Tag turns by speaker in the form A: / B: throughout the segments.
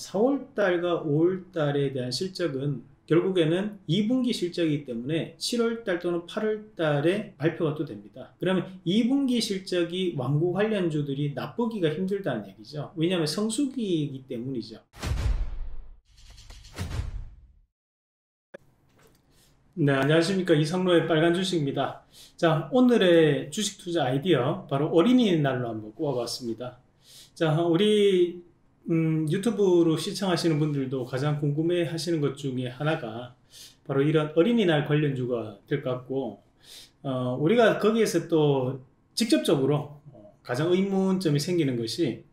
A: 4월달과 5월달에 대한 실적은 결국에는 2분기 실적이기 때문에 7월달 또는 8월달에 발표가 또 됩니다. 그러면 2분기 실적이 왕구 관련주들이 나쁘기가 힘들다는 얘기죠. 왜냐하면 성수기이기 때문이죠. 네, 안녕하십니까. 이성로의 빨간 주식입니다. 자, 오늘의 주식 투자 아이디어, 바로 어린이날로 한번 꼽아봤습니다. 자, 우리 음, 유튜브로 시청하시는 분들도 가장 궁금해 하시는 것 중에 하나가 바로 이런 어린이날 관련주가 될 것 같고 어, 우리가 거기에서 또 직접적으로 어, 가장 의문점이 생기는 것이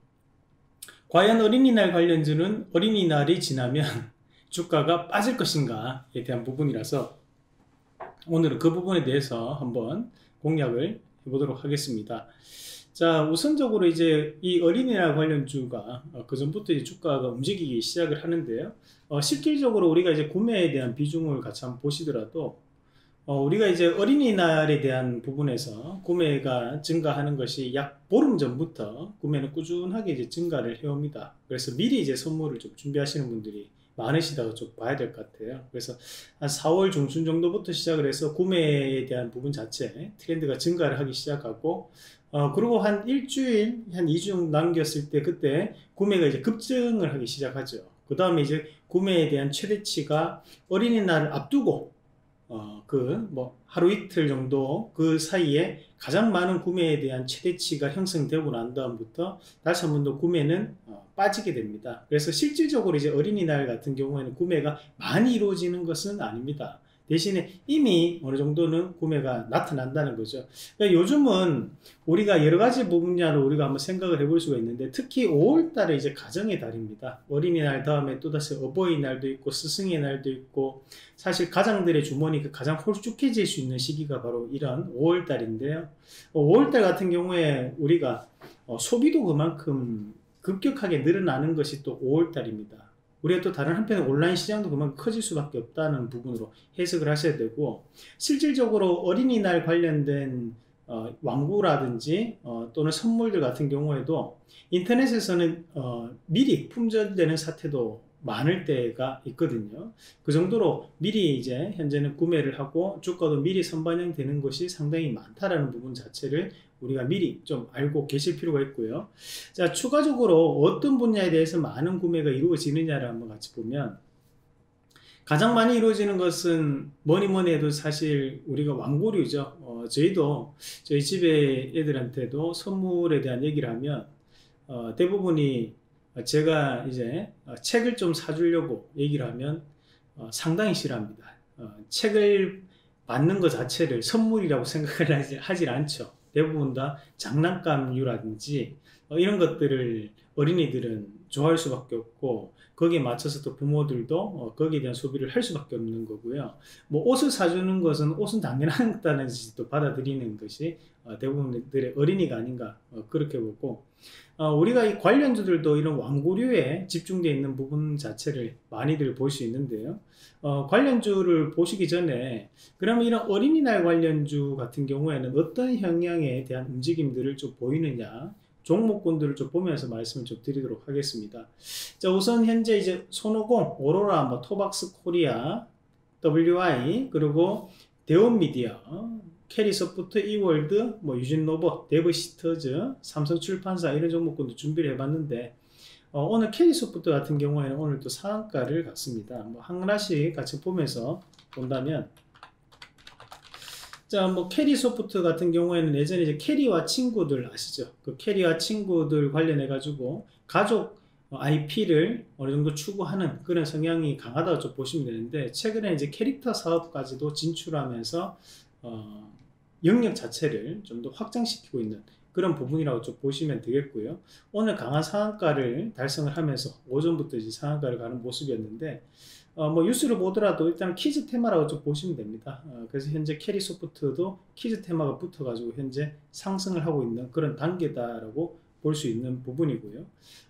A: 과연 어린이날 관련주는 어린이날이 지나면 주가가 빠질 것인가에 대한 부분이라서 오늘은 그 부분에 대해서 한번 공략을 해보도록 하겠습니다. 자, 우선적으로 이제 이 어린이날 관련주가 어, 그 전부터 이제 주가가 움직이기 시작을 하는데요. 어, 실질적으로 우리가 이제 구매에 대한 비중을 같이 한번 보시더라도 어, 우리가 이제 어린이날에 대한 부분에서 구매가 증가하는 것이 약 보름 전부터 구매는 꾸준하게 이제 증가를 해옵니다. 그래서 미리 이제 선물을 좀 준비하시는 분들이 많으시다고 좀 봐야 될 것 같아요. 그래서 한 4월 중순 정도부터 시작을 해서 구매에 대한 부분 자체 트렌드가 증가를 하기 시작하고 어, 그리고 한 일주일, 한 2주 정도 남겼을 때 그때 구매가 이제 급증을 하기 시작하죠. 그 다음에 이제 구매에 대한 최대치가 어린이날을 앞두고 어, 그, 뭐, 하루 이틀 정도 그 사이에 가장 많은 구매에 대한 최대치가 형성되고 난 다음부터 다시 한 번 더 구매는 어, 빠지게 됩니다. 그래서 실질적으로 이제 어린이날 같은 경우에는 구매가 많이 이루어지는 것은 아닙니다. 대신에 이미 어느 정도는 구매가 나타난다는 거죠. 그러니까 요즘은 우리가 여러 가지 분야로 우리가 한번 생각을 해볼 수가 있는데 특히 5월 달에 이제 가정의 달입니다. 어린이날 다음에 또다시 어버이날도 있고 스승의 날도 있고 사실 가장들의 주머니가 가장 홀쭉해질 수 있는 시기가 바로 이런 5월 달인데요. 5월 달 같은 경우에 우리가 어, 소비도 그만큼 급격하게 늘어나는 것이 또 5월 달입니다. 우리가 또 다른 한편에 온라인 시장도 그만큼 커질 수밖에 없다는 부분으로 해석을 하셔야 되고 실질적으로 어린이날 관련된 어, 왕구라든지 어, 또는 선물들 같은 경우에도 인터넷에서는 어, 미리 품절되는 사태도 많을 때가 있거든요. 그 정도로 미리 이제 현재는 구매를 하고 주가도 미리 선반영되는 것이 상당히 많다라는 부분 자체를 우리가 미리 좀 알고 계실 필요가 있고요. 자, 추가적으로 어떤 분야에 대해서 많은 구매가 이루어지느냐를 한번 같이 보면 가장 많이 이루어지는 것은 뭐니 뭐니 해도 사실 우리가 왕고류죠. 어, 저희도 저희 집에 애들한테도 선물에 대한 얘기를 하면 어, 대부분이 제가 이제 책을 좀 사주려고 얘기를 하면 어, 상당히 싫어합니다. 어, 책을 받는 것 자체를 선물이라고 생각을 하질 않죠. 대부분 다 장난감류라든지 어, 이런 것들을 어린이들은 좋아할 수밖에 없고 거기에 맞춰서 또 부모들도 어, 거기에 대한 소비를 할 수밖에 없는 거고요. 뭐 옷을 사주는 것은 옷은 당연하다는 짓도 받아들이는 것이 어, 대부분들의 어린이가 아닌가 어, 그렇게 보고 어, 우리가 이 관련주들도 이런 왕고류에 집중되어 있는 부분 자체를 많이들 볼 수 있는데요. 어, 관련주를 보시기 전에 그러면 이런 어린이날 관련주 같은 경우에는 어떤 형향에 대한 움직임들을 좀 보이느냐 종목군들을 좀 보면서 말씀을 좀 드리도록 하겠습니다. 자, 우선 현재 이제 손오공, 오로라, 뭐 토박스 코리아, WI, 그리고 대원미디어, 캐리소프트, 이월드, 뭐 유진로봇, 데브시스터즈, 삼성출판사 이런 종목군도 준비를 해봤는데 어, 오늘 캐리소프트 같은 경우에는 오늘 또 상한가를 갔습니다. 뭐 하나씩 같이 보면서 본다면 자, 뭐 캐리 소프트 같은 경우에는 예전에 이제 캐리와 친구들 아시죠? 그 캐리와 친구들 관련해 가지고 가족 IP를 어느 정도 추구하는 그런 성향이 강하다고 좀 보시면 되는데 최근에 이제 캐릭터 사업까지도 진출하면서 어, 영역 자체를 좀 더 확장시키고 있는 그런 부분이라고 좀 보시면 되겠고요. 오늘 강한 상한가를 달성을 하면서 오전부터 이제 상한가를 가는 모습이었는데 어, 뭐 뉴스를 보더라도 일단 키즈 테마라고 좀 보시면 됩니다. 어, 그래서 현재 캐리 소프트도 키즈 테마가 붙어가지고 현재 상승을 하고 있는 그런 단계다라고 볼 수 있는 부분이고요.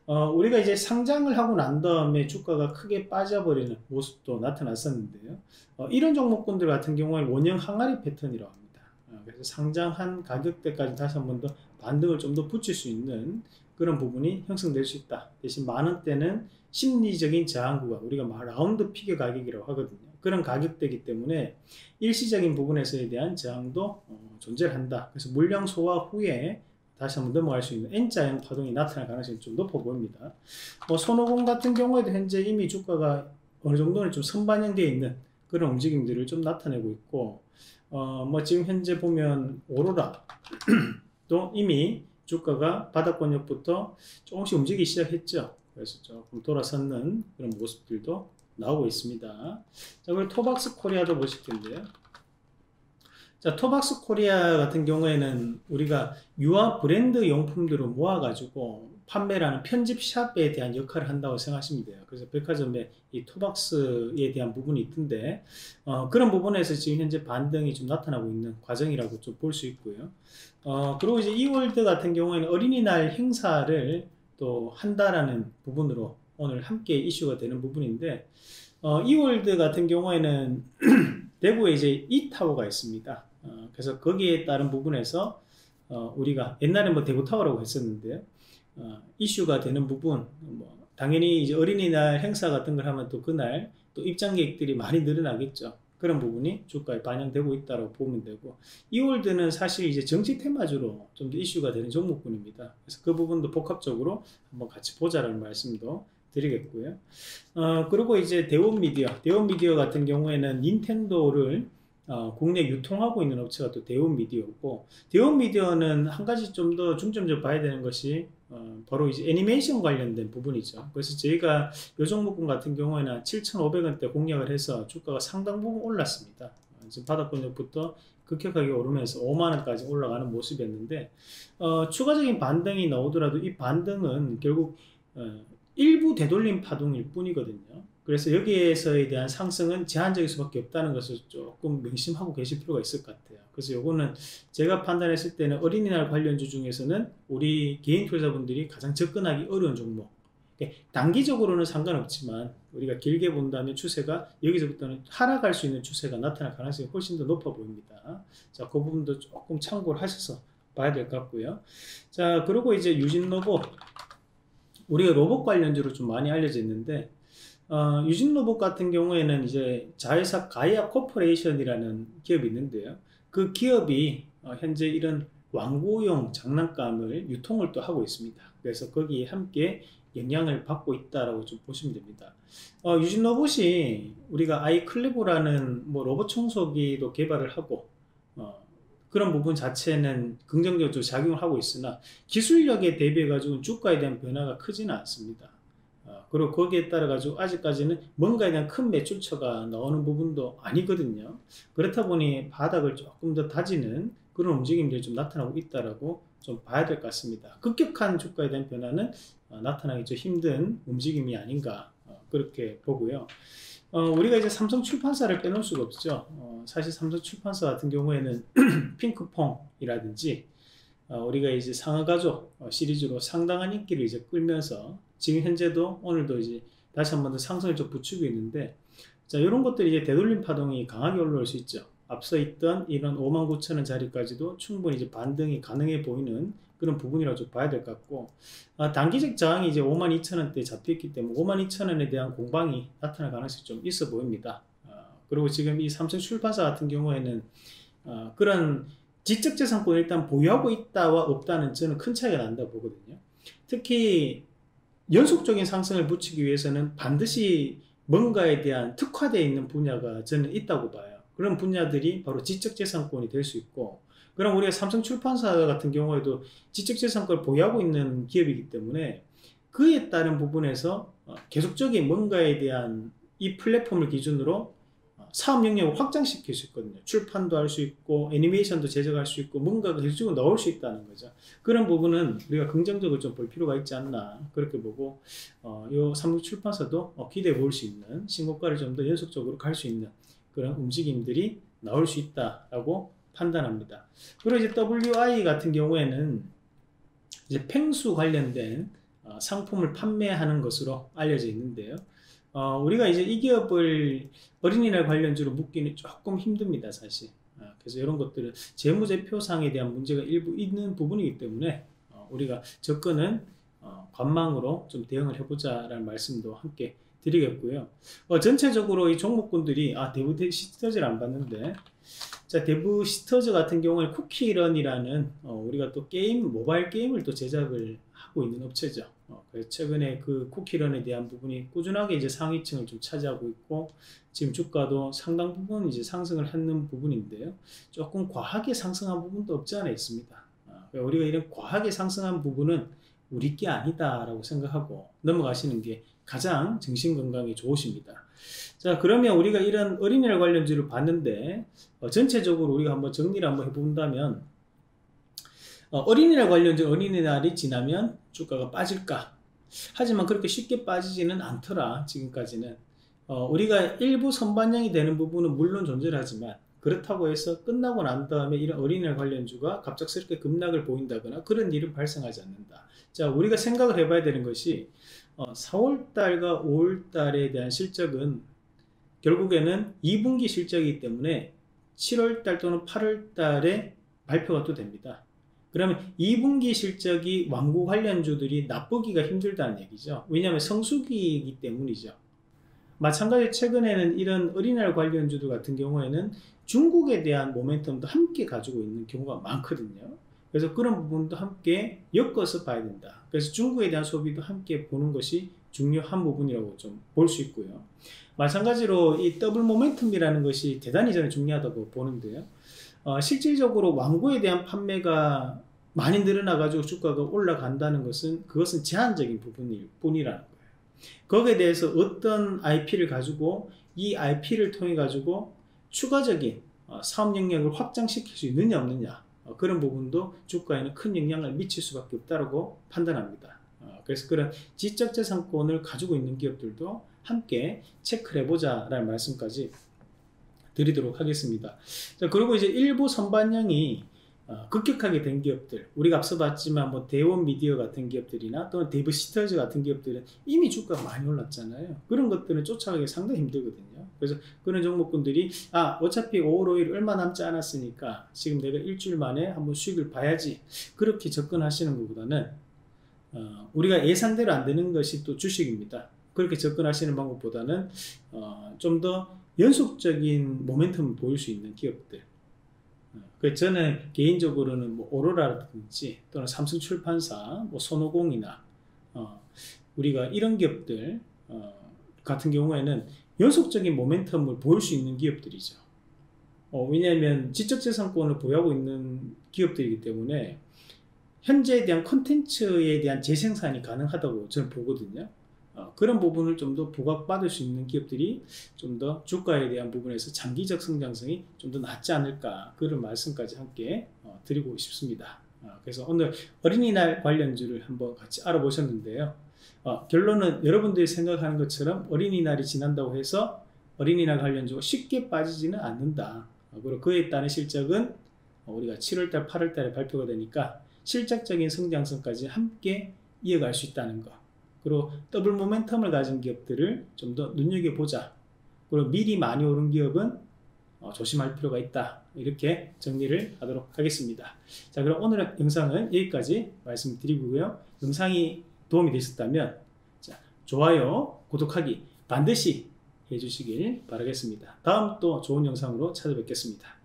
A: 어, 우리가 이제 상장을 하고 난 다음에 주가가 크게 빠져버리는 모습도 나타났었는데요. 어, 이런 종목군들 같은 경우에는 원형 항아리 패턴이라고 합니다. 어, 그래서 상장한 가격대까지 다시 한 번 더 반등을 좀 더 붙일 수 있는 그런 부분이 형성될 수 있다. 대신 만 원대는 심리적인 저항 구간, 우리가 막 round figure 가격이라고 하거든요. 그런 가격대이기 때문에 일시적인 부분에서에 대한 저항도 어, 존재를 한다. 그래서 물량 소화 후에 다시 한번 넘어갈 수 있는 N자형 파동이 나타날 가능성이 좀 높아 보입니다. 뭐 손오공 같은 경우에도 현재 이미 주가가 어느 정도는 좀 선반영되어 있는 그런 움직임들을 좀 나타내고 있고, 어, 뭐 지금 현재 보면 오로라 또 이미 주가가 바닥권역부터 조금씩 움직이기 시작했죠. 그래서 조금 돌아섰는 그런 모습들도 나오고 있습니다. 자, 그리고 토박스 코리아도 보실 텐데요. 자, 토박스 코리아 같은 경우에는 우리가 유아 브랜드 용품들을 모아가지고 판매하는 편집샵에 대한 역할을 한다고 생각하시면 돼요. 그래서 백화점에 이 토박스에 대한 부분이 있던데, 어, 그런 부분에서 지금 현재 반등이 좀 나타나고 있는 과정이라고 좀 볼 수 있고요. 어, 그리고 이제 이월드 같은 경우에는 어린이날 행사를 또 한다라는 부분으로 오늘 함께 이슈가 되는 부분인데, 어, 이월드 같은 경우에는 대구에 이제 이 타워가 있습니다. 어, 그래서 거기에 따른 부분에서 어, 우리가 옛날에 뭐 대구 타워라고 했었는데요. 어, 이슈가 되는 부분, 뭐 당연히 이제 어린이날 행사 같은 걸 하면 또 그날 또 입장객들이 많이 늘어나겠죠. 그런 부분이 주가에 반영되고 있다고 보면 되고 이월드는 사실 이제 정치 테마주로 좀더 이슈가 되는 종목군입니다. 그래서 그 부분도 복합적으로 한번 같이 보자라는 말씀도 드리겠고요. 어, 그리고 이제 대원 미디어, 대원 미디어 같은 경우에는 닌텐도를 어, 국내 유통하고 있는 업체가 또 대원 미디어고, 대원 미디어는 한 가지 좀 더 중점적으로 봐야 되는 것이 어, 바로 이제 애니메이션 관련된 부분이죠. 그래서 저희가 요 종목군 같은 경우에는 7,500원대 공략을 해서 주가가 상당 부분 올랐습니다. 어, 지금 바닥권역부터 급격하게 오르면서 5만원까지 올라가는 모습이었는데, 어, 추가적인 반등이 나오더라도 이 반등은 결국 어, 일부 되돌림 파동일 뿐이거든요. 그래서 여기에서에 대한 상승은 제한적일 수밖에 없다는 것을 조금 명심하고 계실 필요가 있을 것 같아요. 그래서 요거는 제가 판단했을 때는 어린이날 관련주 중에서는 우리 개인 투자자분들이 가장 접근하기 어려운 종목. 단기적으로는 상관없지만 우리가 길게 본다면 추세가 여기서부터는 하락할 수 있는 추세가 나타날 가능성이 훨씬 더 높아 보입니다. 자, 그 부분도 조금 참고를 하셔서 봐야 될 것 같고요. 자, 그리고 이제 유진 로봇. 우리가 로봇 관련주로 좀 많이 알려져 있는데 어, 유진 로봇 같은 경우에는 이제 자회사 가이아 코퍼레이션이라는 기업이 있는데요. 그 기업이 어, 현재 이런 완구용 장난감을 유통을 또 하고 있습니다. 그래서 거기에 함께 영향을 받고 있다라고 좀 보시면 됩니다. 어, 유진 로봇이 우리가 아이클레보라는 뭐 로봇 청소기도 개발을 하고 어, 그런 부분 자체는 긍정적으로 작용을 하고 있으나 기술력에 대비해 가지고 주가에 대한 변화가 크지는 않습니다. 그리고 거기에 따라 가지고 아직까지는 뭔가에 대한 큰 매출처가 나오는 부분도 아니거든요. 그렇다 보니 바닥을 조금 더 다지는 그런 움직임들이 좀 나타나고 있다라고 좀 봐야 될 것 같습니다. 급격한 주가에 대한 변화는 어, 나타나기 좀 힘든 움직임이 아닌가 어, 그렇게 보고요. 어, 우리가 이제 삼성 출판사를 빼놓을 수가 없죠. 어, 사실 삼성 출판사 같은 경우에는 핑크퐁이라든지 어, 우리가 이제 상하가족 어, 시리즈로 상당한 인기를 이제 끌면서 지금 현재도 오늘도 이제 다시 한 번 더 상승을 좀 붙이고 있는데 자 이런 것들이 이제 되돌림 파동이 강하게 올라올 수 있죠. 앞서 있던 이런 5만 9천 원 자리까지도 충분히 이제 반등이 가능해 보이는 그런 부분이라고 좀 봐야 될 것 같고 아, 단기적 저항이 이제 5만 2천 원대 잡혀있기 때문에 5만 2천 원에 대한 공방이 나타날 가능성이 좀 있어 보입니다. 아, 그리고 지금 이 삼성 출판사 같은 경우에는 아, 그런 지적재산권을 일단 보유하고 있다와 없다는 저는 큰 차이가 난다 고 보거든요. 특히 연속적인 상승을 붙이기 위해서는 반드시 뭔가에 대한 특화되어 있는 분야가 저는 있다고 봐요. 그런 분야들이 바로 지적재산권이 될 수 있고, 그럼 우리가 삼성 출판사 같은 경우에도 지적재산권을 보유하고 있는 기업이기 때문에 그에 따른 부분에서 어, 계속적인 뭔가에 대한 이 플랫폼을 기준으로 사업 영역을 확장시킬 수 있거든요. 출판도 할 수 있고 애니메이션도 제작할 수 있고 뭔가가 계속적으로 나올 수 있다는 거죠. 그런 부분은 우리가 긍정적으로 좀 볼 필요가 있지 않나 그렇게 보고 어, 요 삼국 출판사도 어, 기대해 볼 수 있는 신고가를 좀 더 연속적으로 갈 수 있는 그런 움직임들이 나올 수 있다라고 판단합니다. 그리고 이제 WI 같은 경우에는 이제 팽수 관련된 어, 상품을 판매하는 것으로 알려져 있는데요. 어, 우리가 이제 이 기업을 어린이날 관련주로 묶기는 조금 힘듭니다, 사실. 어, 그래서 이런 것들은 재무제표상에 대한 문제가 일부 있는 부분이기 때문에 어, 우리가 접근은 어, 관망으로 좀 대응을 해보자라는 말씀도 함께 드리겠고요. 어, 전체적으로 이 종목군들이 아 대부 시터즈를 안 봤는데 자 대부 시터즈 같은 경우는 쿠키런이라는 어, 우리가 또 게임 모바일 게임을 또 제작을 하고 있는 업체죠. 어, 그래서 최근에 그 쿠키런에 대한 부분이 꾸준하게 이제 상위층을 좀 차지하고 있고 지금 주가도 상당 부분 이제 상승을 하는 부분인데요. 조금 과하게 상승한 부분도 없지 않아 있습니다. 어, 우리가 이런 과하게 상승한 부분은 우리 게 아니다라고 생각하고 넘어가시는 게 가장 정신 건강에 좋으십니다. 자, 그러면 우리가 이런 어린이날 관련주를 봤는데 어, 전체적으로 우리가 한번 정리를 한번 해본다면 어, 린이날 관련주 어린이날이 지나면 주가가 빠질까? 하지만 그렇게 쉽게 빠지지는 않더라 지금까지는 어, 우리가 일부 선반영이 되는 부분은 물론 존재하지만 그렇다고 해서 끝나고 난 다음에 이런 어린이날 관련주가 갑작스럽게 급락을 보인다거나 그런 일은 발생하지 않는다. 자, 우리가 생각을 해봐야 되는 것이 어, 4월달과 5월달에 대한 실적은 결국에는 2분기 실적이기 때문에 7월달 또는 8월달에 발표가 또 됩니다. 그러면 2분기 실적이 완구 관련주들이 나쁘기가 힘들다는 얘기죠. 왜냐하면 성수기이기 때문이죠. 마찬가지 최근에는 이런 어린이날 관련주들 같은 경우에는 중국에 대한 모멘텀도 함께 가지고 있는 경우가 많거든요. 그래서 그런 부분도 함께 엮어서 봐야 된다. 그래서 중국에 대한 소비도 함께 보는 것이 중요한 부분이라고 좀 볼 수 있고요. 마찬가지로 이 더블 모멘텀이라는 것이 대단히 저는 중요하다고 보는데요. 어, 실질적으로 왕구에 대한 판매가 많이 늘어나가지고 주가가 올라간다는 것은 그것은 제한적인 부분일 뿐이라는 거예요. 거기에 대해서 어떤 IP를 가지고 이 IP를 통해 가지고 추가적인 어, 사업 영역을 확장시킬 수 있느냐 없느냐 어, 그런 부분도 주가에는 큰 영향을 미칠 수밖에 없다고 판단합니다. 어, 그래서 그런 지적 재산권을 가지고 있는 기업들도 함께 체크를 해보자 라는 말씀까지 드리도록 하겠습니다. 자, 그리고 이제 일부 선반영이 어, 급격하게 된 기업들, 우리가 앞서 봤지만 뭐 대원 미디어 같은 기업들이나 또는 데브시스터즈 같은 기업들은 이미 주가가 많이 올랐잖아요. 그런 것들은 쫓아가기 상당히 힘들거든요. 그래서 그런 종목군들이 아 어차피 5월 5일 얼마 남지 않았으니까 지금 내가 일주일 만에 한번 수익을 봐야지 그렇게 접근하시는 것보다는 어, 우리가 예상대로 안 되는 것이 또 주식입니다. 그렇게 접근하시는 방법보다는 어, 좀더 연속적인 모멘텀을 보일 수 있는 기업들 그 저는 개인적으로는 뭐 오로라라든지 또는 삼성 출판사, 뭐 손오공이나 어, 우리가 이런 기업들 어, 같은 경우에는 연속적인 모멘텀을 보일 수 있는 기업들이죠. 어, 왜냐하면 지적재산권을 보유하고 있는 기업들이기 때문에 현재에 대한 컨텐츠에 대한 재생산이 가능하다고 저는 보거든요. 어, 그런 부분을 좀 더 부각받을 수 있는 기업들이 좀 더 주가에 대한 부분에서 장기적 성장성이 좀 더 낫지 않을까 그런 말씀까지 함께 어, 드리고 싶습니다. 어, 그래서 오늘 어린이날 관련주를 한번 같이 알아보셨는데요. 어, 결론은 여러분들이 생각하는 것처럼 어린이날이 지난다고 해서 어린이날 관련주가 쉽게 빠지지는 않는다. 어, 그리고 그에 따른 실적은 우리가 7월달, 8월달에 발표가 되니까 실적적인 성장성까지 함께 이어갈 수 있다는 것. 그리고 더블 모멘텀을 가진 기업들을 좀 더 눈여겨보자. 그리고 미리 많이 오른 기업은 어, 조심할 필요가 있다. 이렇게 정리를 하도록 하겠습니다. 자, 그럼 오늘 영상은 여기까지 말씀드리고요. 영상이 도움이 되셨다면 자, 좋아요, 구독하기 반드시 해주시길 바라겠습니다. 다음 또 좋은 영상으로 찾아뵙겠습니다.